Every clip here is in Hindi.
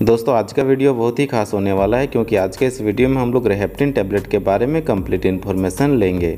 दोस्तों, आज का वीडियो बहुत ही खास होने वाला है क्योंकि आज के इस वीडियो में हम लोग रेहेप्टिन टैबलेट के बारे में कंप्लीट इन्फॉर्मेशन लेंगे।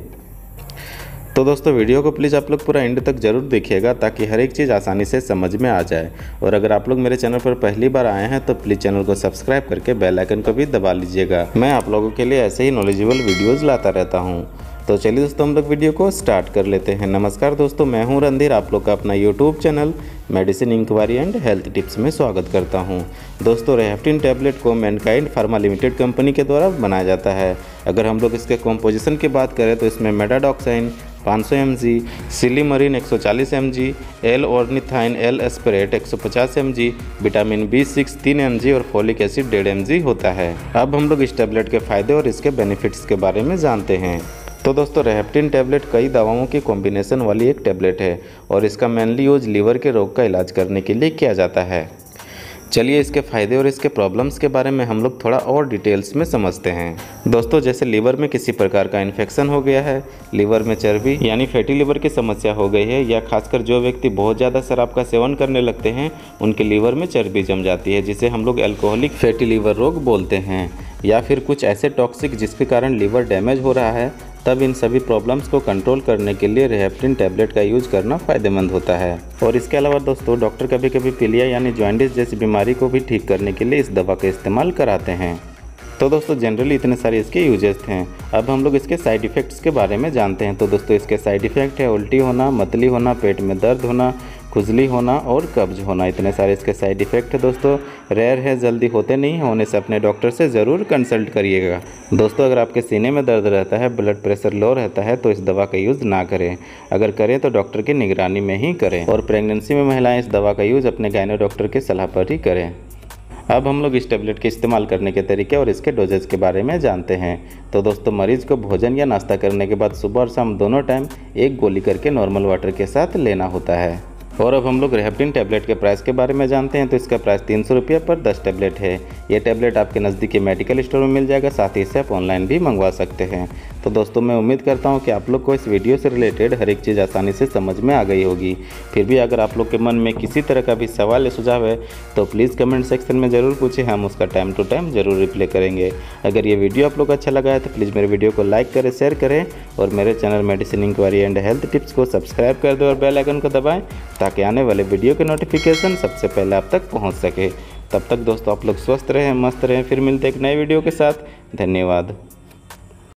तो दोस्तों, वीडियो को प्लीज़ आप लोग पूरा एंड तक ज़रूर देखिएगा ताकि हर एक चीज़ आसानी से समझ में आ जाए। और अगर आप लोग मेरे चैनल पर पहली बार आए हैं तो प्लीज़ चैनल को सब्सक्राइब करके बेल आइकन को भी दबा लीजिएगा। मैं आप लोगों के लिए ऐसे ही नॉलेजेबल वीडियोज़ लाता रहता हूँ। तो चलिए दोस्तों, हम लोग वीडियो को स्टार्ट कर लेते हैं। नमस्कार दोस्तों, मैं हूँ रणधीर। आप लोग का अपना YouTube channel medicine inquiry and health tips में स्वागत करता हूँ। दोस्तों रेहफ्टिन टैबलेट को मैनकाइंड फार्मा लिमिटेड कंपनी के द्वारा बनाया जाता है। अगर हम लोग इसके कॉम्पोजिशन की बात करें तो इसमें metadoxine 500 M G silymarin 140 M G L ornithine L aspartate 150 M G vitamin B six तीन एम जी और फोलिक एसिड डेढ़ एम जी होता है। अब हम लोग इस टैबलेट के फ़ायदे और इसके बेनिफिट्स के बारे में जानते हैं। तो दोस्तों रेहप्टिन टैबलेट कई दवाओं की कॉम्बिनेशन वाली एक टैबलेट है और इसका मेनली यूज़ लीवर के रोग का इलाज करने के लिए किया जाता है। चलिए इसके फ़ायदे और इसके प्रॉब्लम्स के बारे में हम लोग थोड़ा और डिटेल्स में समझते हैं। दोस्तों, जैसे लीवर में किसी प्रकार का इन्फेक्शन हो गया है लीवर में चर्बी यानी फैटी लीवर की समस्या हो गई है या खासकर जो व्यक्ति बहुत ज़्यादा शराब का सेवन करने लगते हैं, उनके लीवर में चर्बी जम जाती है, जिसे हम लोग एल्कोहलिक फैटी लीवर रोग बोलते हैं। या फिर कुछ ऐसे टॉक्सिक जिसके कारण लीवर डैमेज हो रहा है तब इन सभी प्रॉब्लम्स को कंट्रोल करने के लिए रेहेप्टिन टैबलेट का यूज़ करना फ़ायदेमंद होता है। और इसके अलावा दोस्तों डॉक्टर कभी कभी पीलिया यानी ज्वाइंटिस जैसी बीमारी को भी ठीक करने के लिए इस दवा का इस्तेमाल कराते हैं। तो दोस्तों जनरली इतने सारे इसके यूजेस थे। अब हम लोग इसके साइड इफ़ेक्ट्स के बारे में जानते हैं। तो दोस्तों, इसके साइड इफ़ेक्ट है, उल्टी होना, मतली होना, पेट में दर्द होना खुजली होना और कब्ज होना। इतने सारे इसके साइड इफ़ेक्ट है दोस्तों। रेयर है, जल्दी होते नहीं होने से अपने डॉक्टर से ज़रूर कंसल्ट करिएगा। दोस्तों, अगर आपके सीने में दर्द रहता है ब्लड प्रेशर लो रहता है तो इस दवा का यूज़ ना करें। अगर करें तो डॉक्टर की निगरानी में ही करें। और प्रेगनेंसी में महिलाएँ इस दवा का यूज़ अपने गायनो डॉक्टर की सलाह पर ही करें। अब हम लोग इस टेबलेट के इस्तेमाल करने के तरीके और इसके डोजेज के बारे में जानते हैं। तो दोस्तों, मरीज़ को भोजन या नाश्ता करने के बाद सुबह और शाम दोनों टाइम एक गोली करके नॉर्मल वाटर के साथ लेना होता है। और अब हम लोग रेहप्टिन टैबलेट के प्राइस के बारे में जानते हैं तो इसका प्राइस तीन सौ रुपये पर दस टैबलेट है। ये टैबलेट आपके नज़दीकी मेडिकल स्टोर में मिल जाएगा, साथ ही इसे आप ऑनलाइन भी मंगवा सकते हैं। तो दोस्तों, मैं उम्मीद करता हूँ कि आप लोग को इस वीडियो से रिलेटेड हर एक चीज़ आसानी से समझ में आ गई होगी। फिर भी अगर आप लोग के मन में किसी तरह का भी सवाल या सुझाव है तो प्लीज़ कमेंट सेक्शन में ज़रूर पूछें, हम उसका टाइम टू टाइम ज़रूर रिप्लाई करेंगे। अगर ये वीडियो आप लोग अच्छा लगा है तो प्लीज़ मेरे वीडियो को लाइक करें, शेयर करें और मेरे channel medicine inquiry and health tips को सब्सक्राइब कर दें और बेल आइकन को दबाएँ ताकि आने वाले वीडियो के नोटिफिकेशन सबसे पहले आप तक पहुँच सके। तब तक दोस्तों, आप लोग स्वस्थ रहें, मस्त रहें, फिर मिलते एक नए वीडियो के साथ। धन्यवाद।